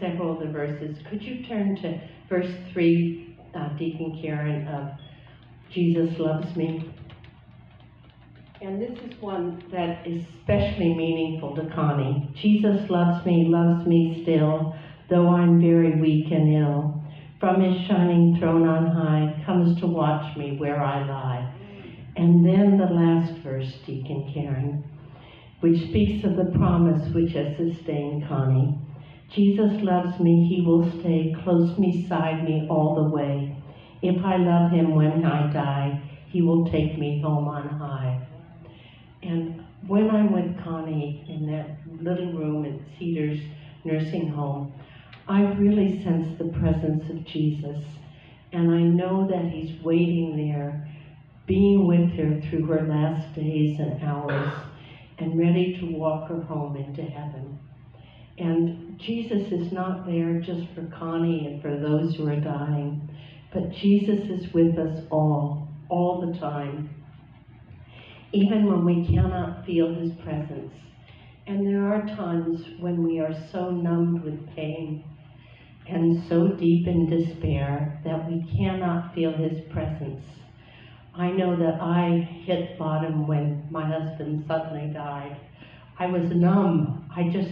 several of the verses. Could you turn to verse 3, uh, Deacon Karen, of Jesus Loves Me? And this is one that is especially meaningful to Connie. Jesus loves me, loves me still, though I'm very weak and ill. From his shining throne on high comes to watch me where I lie. And then the last verse, Deacon Karen, which speaks of the promise which has sustained Connie. Jesus loves me, he will stay close beside me all the way. If I love him when I die, he will take me home on high. And when I'm with Connie in that little room at Cedars Nursing Home, I really sense the presence of Jesus. And I know that he's waiting there, being with her through her last days and hours, and ready to walk her home into heaven. And Jesus is not there just for Connie and for those who are dying, but Jesus is with us all, all the time even when we cannot feel his presence. And there are times when we are so numbed with pain and so deep in despair that we cannot feel his presence. I know that I hit bottom when my husband suddenly died. I was numb. I just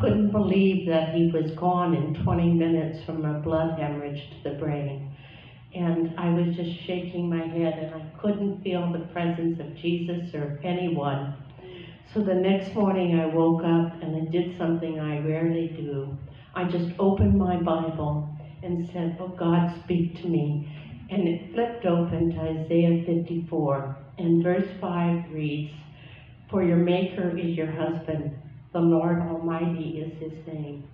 couldn't believe that he was gone in 20 minutes from a blood hemorrhage to the brain and I was just shaking my head and I couldn't feel the presence of Jesus or anyone. So the next morning I woke up and I did something I rarely do. I just opened my Bible and said, Oh God, speak to me. And it flipped open to Isaiah 54 and verse 5 reads, For your maker is your husband, the Lord Almighty is his name.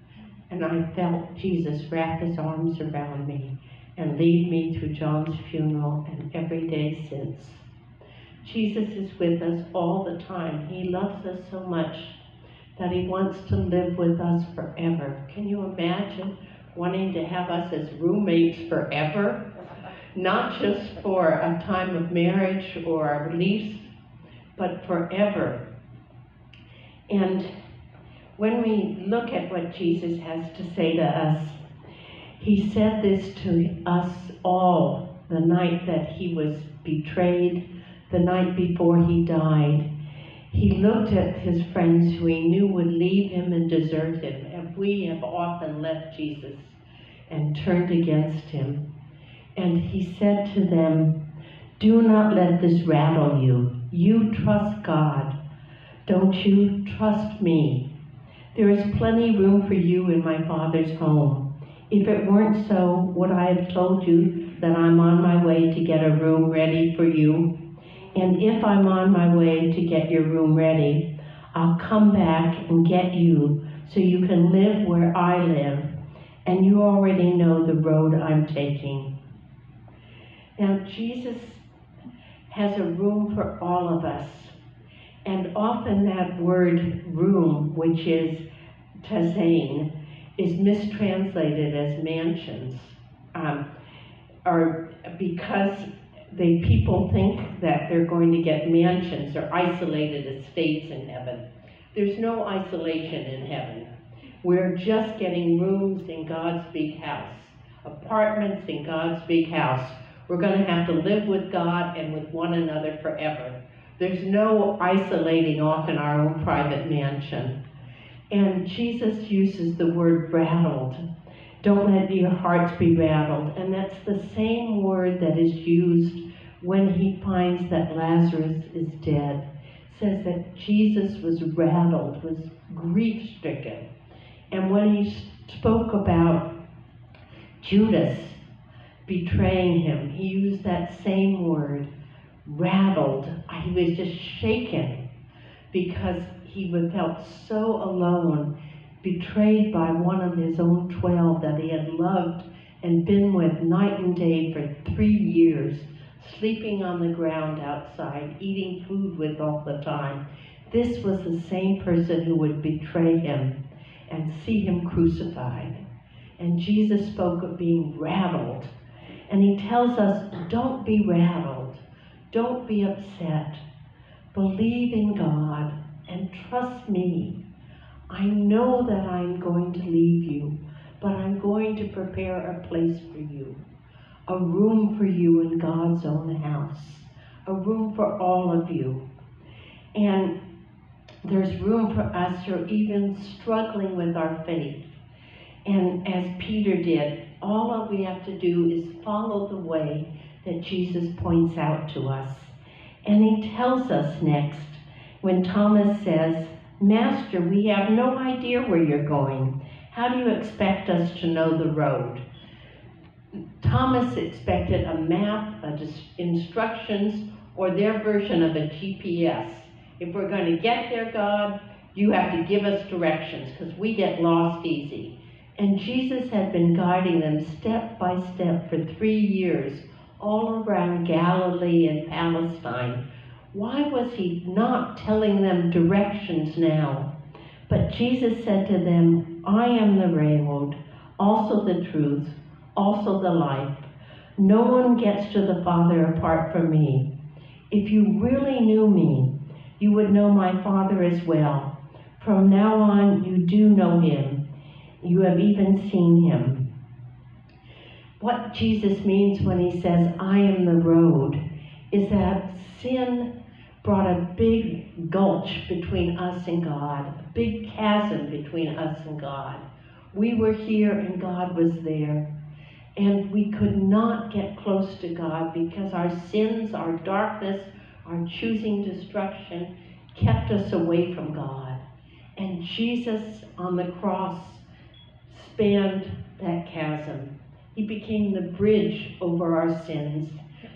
And I felt Jesus wrap his arms around me and lead me through John's funeral and every day since. Jesus is with us all the time. He loves us so much that he wants to live with us forever. Can you imagine wanting to have us as roommates forever? Not just for a time of marriage or a release, but forever. And when we look at what Jesus has to say to us, he said this to us all the night that he was betrayed, the night before he died. He looked at his friends who he knew would leave him and desert him, and we have often left Jesus and turned against him. And he said to them, Do not let this rattle you. You trust God. Don't you trust me? There is plenty room for you in my Father's home. If it weren't so, would I have told you that I'm on my way to get a room ready for you? And if I'm on my way to get your room ready, I'll come back and get you so you can live where I live. And you already know the road I'm taking. Now, Jesus has a room for all of us. And often that word room, which is tazain, is mistranslated as mansions, um, or because the people think that they're going to get mansions or isolated estates in heaven. There's no isolation in heaven. We're just getting rooms in God's big house, apartments in God's big house. We're going to have to live with God and with one another forever. There's no isolating off in our own private mansion. And Jesus uses the word rattled. Don't let your hearts be rattled. And that's the same word that is used when he finds that Lazarus is dead. It says that Jesus was rattled, was grief stricken. And when he spoke about Judas betraying him, he used that same word, rattled. He was just shaken because he felt so alone, betrayed by one of his own twelve that he had loved and been with night and day for three years, sleeping on the ground outside, eating food with all the time. This was the same person who would betray him and see him crucified. And Jesus spoke of being rattled. And he tells us, don't be rattled. Don't be upset. Believe in God and trust me. I know that I'm going to leave you, but I'm going to prepare a place for you, a room for you in God's own house, a room for all of you. And there's room for us who are even struggling with our faith. And as Peter did, all we have to do is follow the way that Jesus points out to us. And he tells us next when Thomas says, Master, we have no idea where you're going. How do you expect us to know the road? Thomas expected a map, a instructions, or their version of a GPS. If we're going to get there, God, you have to give us directions because we get lost easy. And Jesus had been guiding them step by step for three years all around Galilee and Palestine. Why was he not telling them directions now? But Jesus said to them, I am the road, also the truth, also the life. No one gets to the Father apart from me. If you really knew me, you would know my Father as well. From now on, you do know him. You have even seen him. What Jesus means when he says, I am the road, is that sin brought a big gulch between us and God, a big chasm between us and God. We were here and God was there. And we could not get close to God because our sins, our darkness, our choosing destruction kept us away from God. And Jesus on the cross spanned that chasm. He became the bridge over our sins,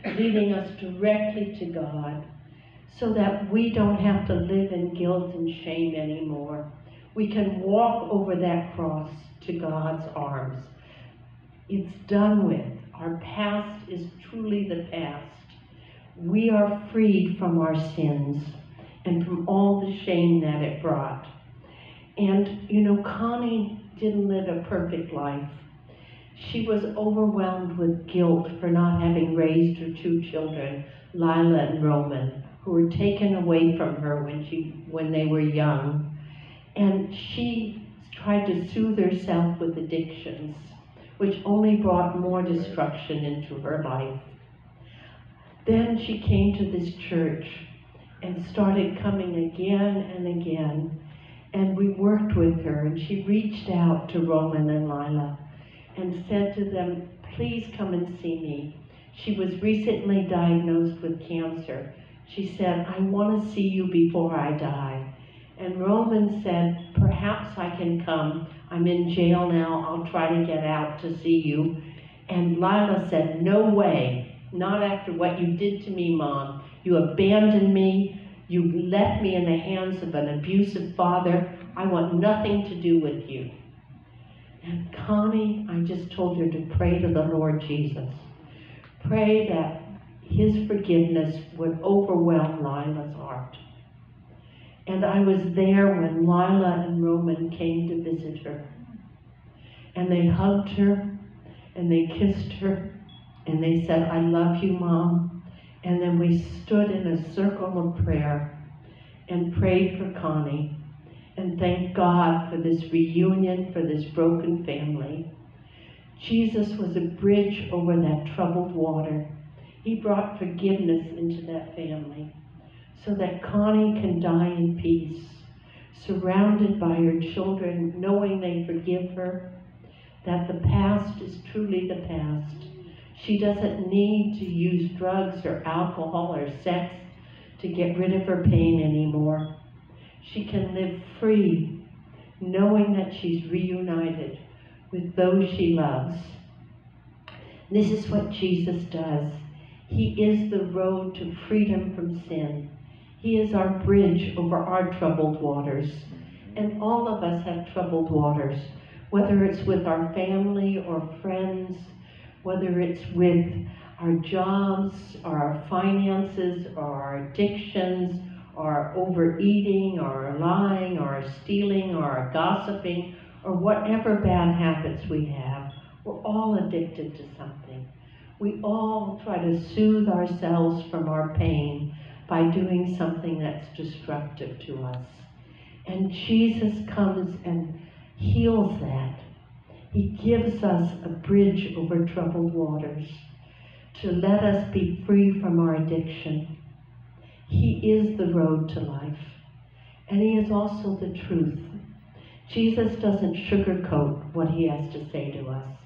leading us directly to God so that we don't have to live in guilt and shame anymore. We can walk over that cross to God's arms. It's done with. Our past is truly the past. We are freed from our sins and from all the shame that it brought. And, you know, Connie didn't live a perfect life. She was overwhelmed with guilt for not having raised her two children, Lila and Roman who were taken away from her when she when they were young. And she tried to soothe herself with addictions, which only brought more destruction into her life. Then she came to this church and started coming again and again. And we worked with her, and she reached out to Roman and Lila and said to them, Please come and see me. She was recently diagnosed with cancer, she said, I want to see you before I die. And Roman said, Perhaps I can come. I'm in jail now. I'll try to get out to see you. And Lila said, No way. Not after what you did to me, Mom. You abandoned me. You left me in the hands of an abusive father. I want nothing to do with you. Connie, I just told her to pray to the Lord Jesus. Pray that his forgiveness would overwhelm Lila's heart. And I was there when Lila and Roman came to visit her. And they hugged her and they kissed her and they said, I love you, Mom. And then we stood in a circle of prayer and prayed for Connie and thank God for this reunion, for this broken family. Jesus was a bridge over that troubled water he brought forgiveness into that family so that Connie can die in peace, surrounded by her children, knowing they forgive her, that the past is truly the past. She doesn't need to use drugs or alcohol or sex to get rid of her pain anymore. She can live free, knowing that she's reunited with those she loves. This is what Jesus does. He is the road to freedom from sin. He is our bridge over our troubled waters. And all of us have troubled waters, whether it's with our family or friends, whether it's with our jobs or our finances or our addictions or overeating or lying or stealing or gossiping or whatever bad habits we have. We're all addicted to something. We all try to soothe ourselves from our pain by doing something that's destructive to us. And Jesus comes and heals that. He gives us a bridge over troubled waters to let us be free from our addiction. He is the road to life, and He is also the truth. Jesus doesn't sugarcoat what He has to say to us.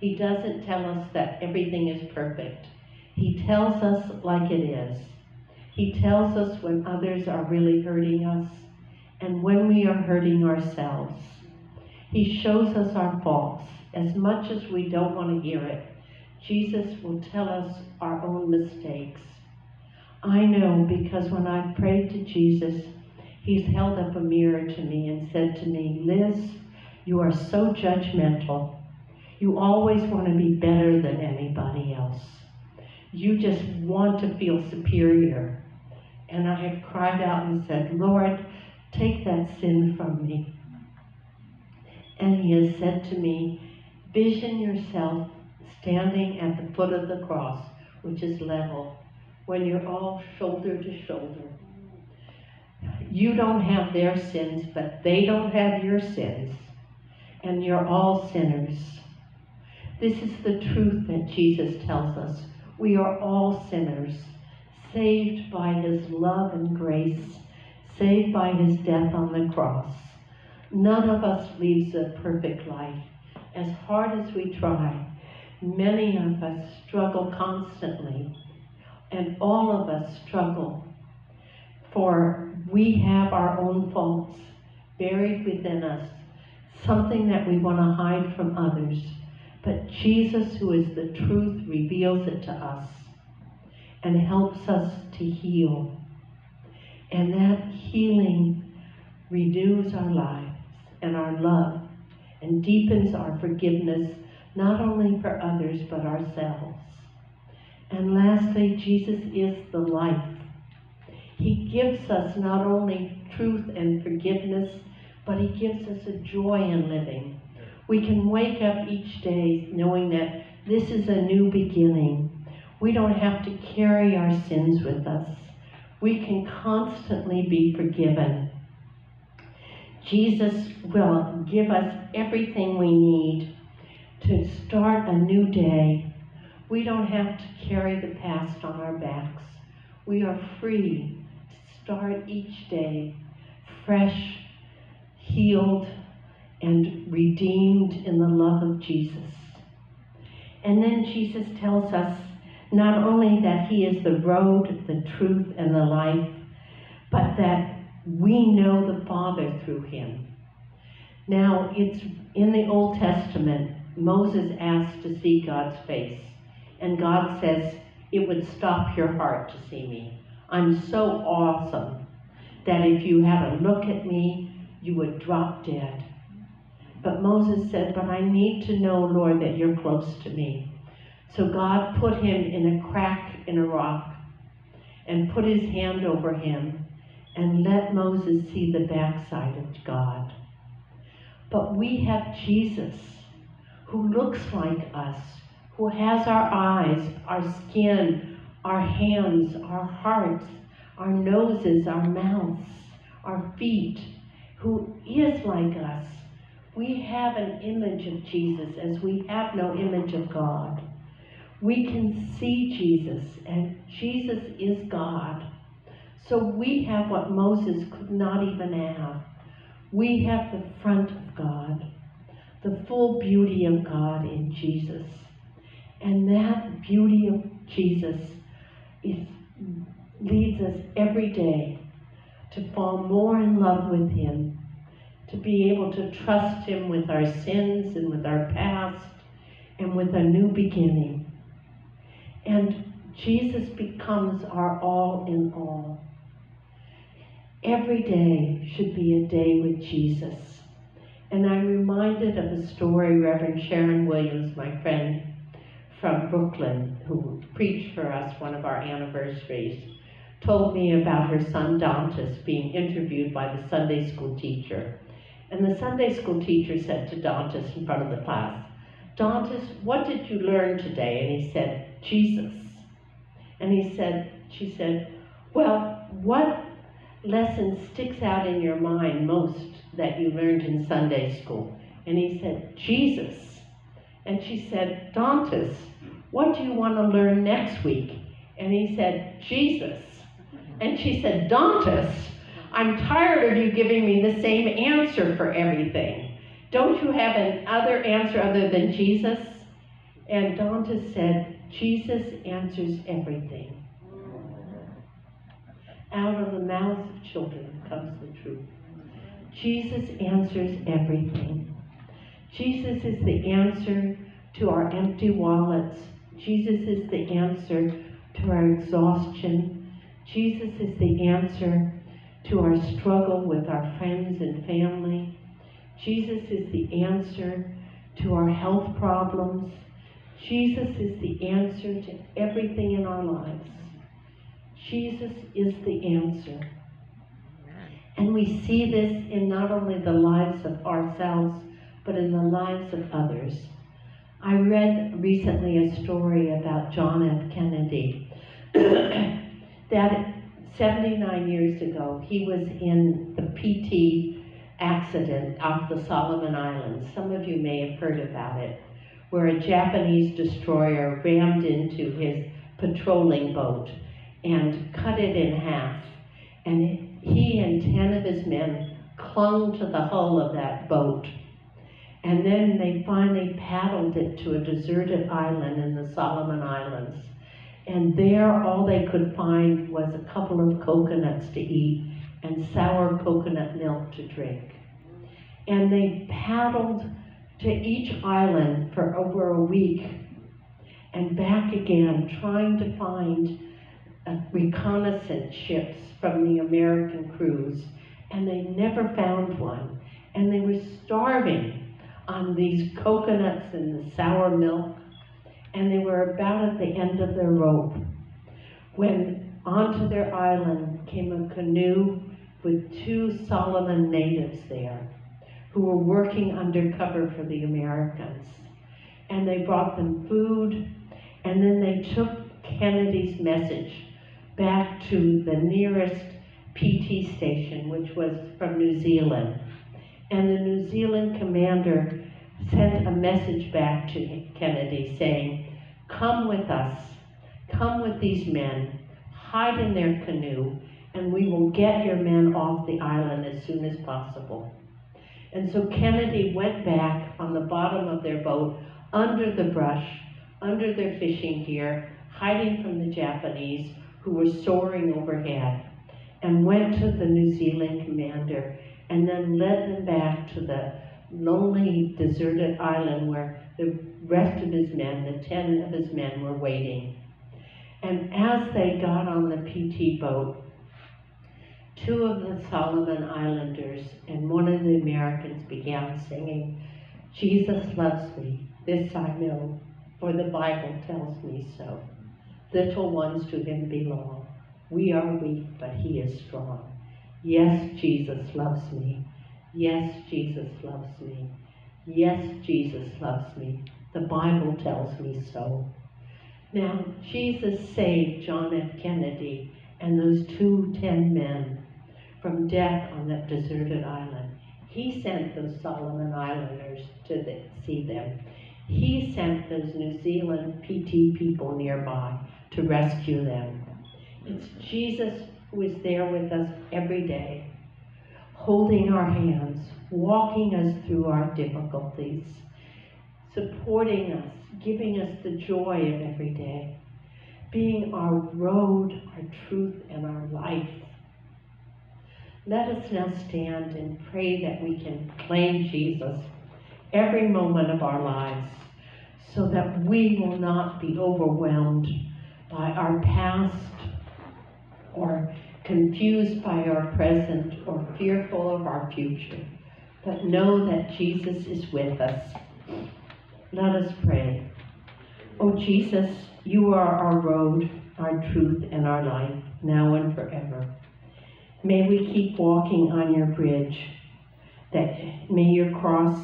He doesn't tell us that everything is perfect. He tells us like it is. He tells us when others are really hurting us and when we are hurting ourselves. He shows us our faults as much as we don't want to hear it. Jesus will tell us our own mistakes. I know because when I prayed to Jesus, He's held up a mirror to me and said to me, Liz, you are so judgmental. You always want to be better than anybody else. You just want to feel superior. And I have cried out and said, Lord, take that sin from me. And he has said to me, vision yourself standing at the foot of the cross, which is level, when you're all shoulder to shoulder. You don't have their sins, but they don't have your sins. And you're all sinners. This is the truth that Jesus tells us. We are all sinners, saved by his love and grace, saved by his death on the cross. None of us leads a perfect life. As hard as we try, many of us struggle constantly, and all of us struggle. For we have our own faults buried within us, something that we want to hide from others. But Jesus, who is the truth, reveals it to us and helps us to heal. And that healing renews our lives and our love and deepens our forgiveness, not only for others, but ourselves. And lastly, Jesus is the life. He gives us not only truth and forgiveness, but He gives us a joy in living. We can wake up each day knowing that this is a new beginning. We don't have to carry our sins with us. We can constantly be forgiven. Jesus will give us everything we need to start a new day. We don't have to carry the past on our backs. We are free to start each day fresh, healed, and redeemed in the love of Jesus. And then Jesus tells us not only that he is the road, the truth, and the life, but that we know the Father through him. Now, it's in the Old Testament, Moses asked to see God's face, and God says, It would stop your heart to see me. I'm so awesome that if you had a look at me, you would drop dead. But Moses said, But I need to know, Lord, that you're close to me. So God put him in a crack in a rock and put his hand over him and let Moses see the backside of God. But we have Jesus who looks like us, who has our eyes, our skin, our hands, our hearts, our noses, our mouths, our feet, who is like us. We have an image of Jesus as we have no image of God. We can see Jesus, and Jesus is God. So we have what Moses could not even have. We have the front of God, the full beauty of God in Jesus. And that beauty of Jesus is, leads us every day to fall more in love with Him, to be able to trust Him with our sins and with our past and with a new beginning. And Jesus becomes our all in all. Every day should be a day with Jesus. And I'm reminded of a story Reverend Sharon Williams, my friend from Brooklyn, who preached for us one of our anniversaries, told me about her son Dantas being interviewed by the Sunday school teacher. And the Sunday school teacher said to Dantas in front of the class, Dantas, what did you learn today? And he said, Jesus. And he said, she said, well, what lesson sticks out in your mind most that you learned in Sunday school? And he said, Jesus. And she said, Dantas, what do you want to learn next week? And he said, Jesus. And she said, Dantas, I'm tired of you giving me the same answer for everything. Don't you have another answer other than Jesus? And Dantas said, Jesus answers everything. Out of the mouths of children comes the truth. Jesus answers everything. Jesus is the answer to our empty wallets. Jesus is the answer to our exhaustion. Jesus is the answer to our struggle with our friends and family. Jesus is the answer to our health problems. Jesus is the answer to everything in our lives. Jesus is the answer. And we see this in not only the lives of ourselves, but in the lives of others. I read recently a story about John F. Kennedy that 79 years ago he was in the PT accident off the Solomon Islands. Some of you may have heard about it, where a Japanese destroyer rammed into his patrolling boat and cut it in half. And he and 10 of his men clung to the hull of that boat. And then they finally paddled it to a deserted island in the Solomon Islands. And there, all they could find was a couple of coconuts to eat and sour coconut milk to drink. And they paddled to each island for over a week and back again, trying to find uh, reconnaissance ships from the American crews, and they never found one. And they were starving on these coconuts and the sour milk, and they were about at the end of their rope when onto their island came a canoe with two Solomon natives there who were working undercover for the Americans. And they brought them food, and then they took Kennedy's message back to the nearest PT station, which was from New Zealand. And the New Zealand commander sent a message back to Kennedy saying, Come with us, come with these men, hide in their canoe, and we will get your men off the island as soon as possible. And so Kennedy went back on the bottom of their boat, under the brush, under their fishing gear, hiding from the Japanese, who were soaring overhead and went to the New Zealand commander and then led them back to the lonely, deserted island where the rest of his men, the ten of his men, were waiting. And as they got on the PT boat, two of the Solomon Islanders and one of the Americans began singing, Jesus loves me, this I know, for the Bible tells me so. Little ones to him belong. We are weak, but he is strong. Yes, Jesus loves me. Yes, Jesus loves me. Yes, Jesus loves me. The Bible tells me so. Now, Jesus saved John F. Kennedy and those two ten men from death on that deserted island. He sent those Solomon Islanders to the, see them. He sent those New Zealand PT people nearby to rescue them. It's Jesus who is there with us every day, holding our hands, walking us through our difficulties, supporting us, giving us the joy of every day, being our road, our truth, and our life. Let us now stand and pray that we can claim Jesus every moment of our lives so that we will not be overwhelmed by our past or confused by our present or fearful of our future, but know that Jesus is with us. Let us pray. Oh Jesus, you are our road, our truth, and our life, now and forever. May we keep walking on your bridge, that may your cross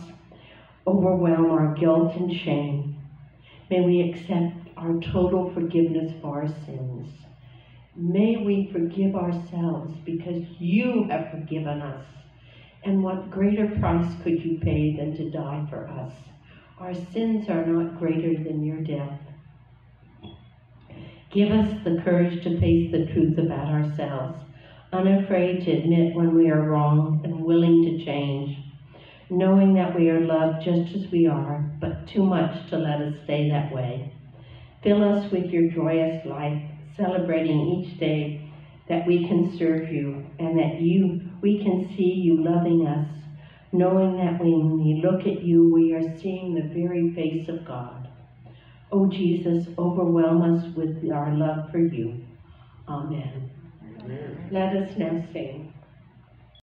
overwhelm our guilt and shame. May we accept our total forgiveness for our sins. May we forgive ourselves because you have forgiven us. And what greater price could you pay than to die for us? Our sins are not greater than your death. Give us the courage to face the truth about ourselves, unafraid to admit when we are wrong and willing to change, knowing that we are loved just as we are, but too much to let us stay that way. Fill us with your joyous life, celebrating each day that we can serve you and that you we can see you loving us, knowing that when we look at you we are seeing the very face of God. O Jesus, overwhelm us with our love for you. Amen. Amen. Let us now sing.